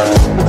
Bye.